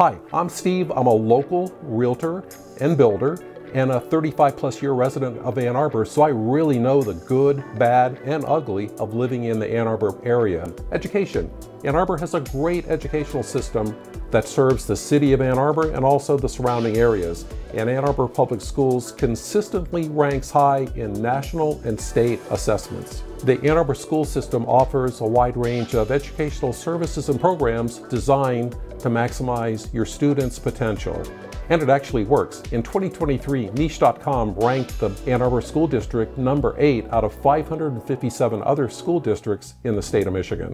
Hi, I'm Steve. I'm a local realtor and builder and a 35 plus year resident of Ann Arbor, so I really know the good, bad, and ugly of living in the Ann Arbor area. Education. Ann Arbor has a great educational system that serves the city of Ann Arbor and also the surrounding areas. And Ann Arbor Public Schools consistently ranks high in national and state assessments. The Ann Arbor school system offers a wide range of educational services and programs designed to maximize your students' potential. And it actually works. In 2023, Niche.com ranked the Ann Arbor School District number 8 out of 557 other school districts in the state of Michigan.